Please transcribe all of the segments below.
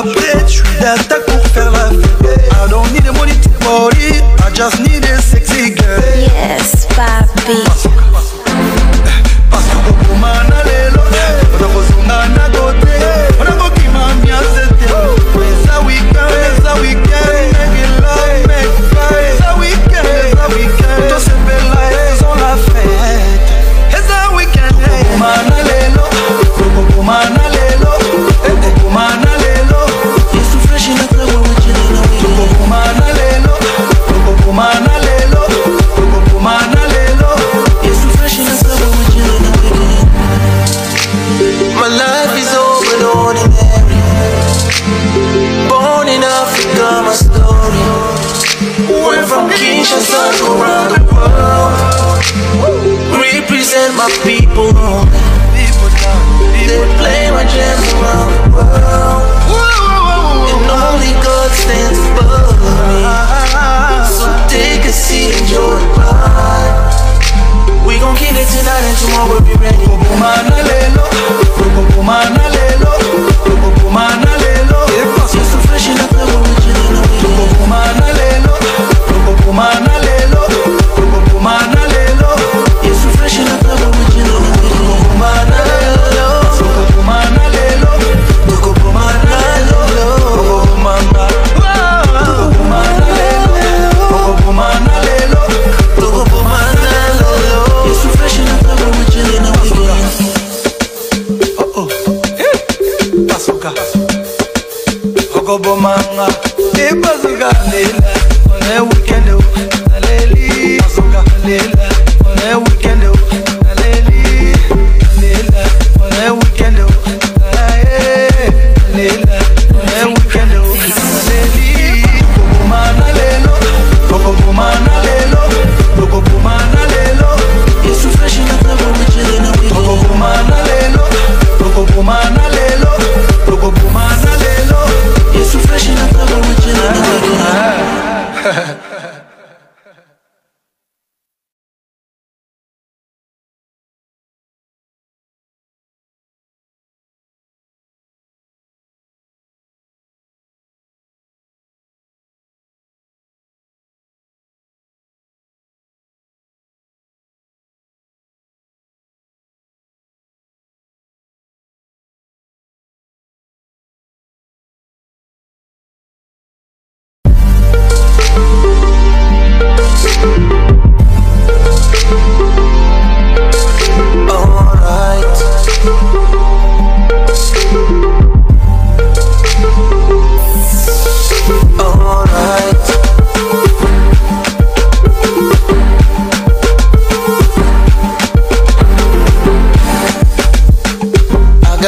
up. My life is over the ordinary. Born in Africa, my story. Went from Kinshasa to around the world. Represent my people.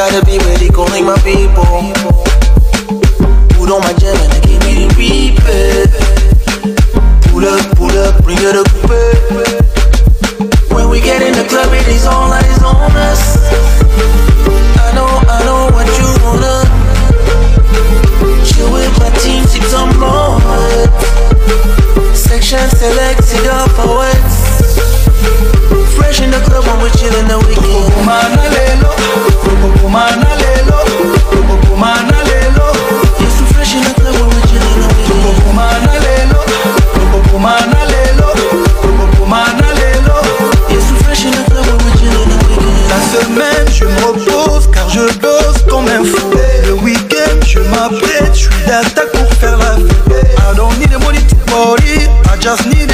gotta be ready, calling my people. Put on my jam and I keep eating people. Pull up, pull up, bring it up. нас не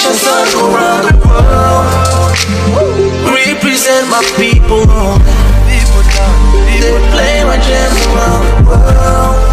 nations all around the world. Represent my people. They play my jam around the world.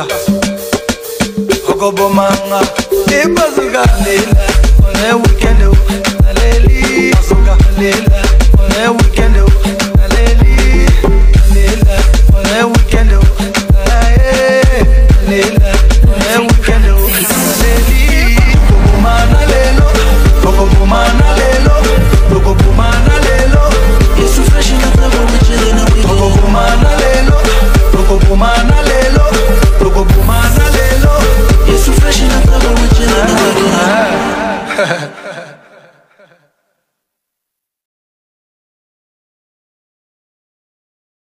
Africa okobomanga ibazukalela one weekend alela azukalela one weekend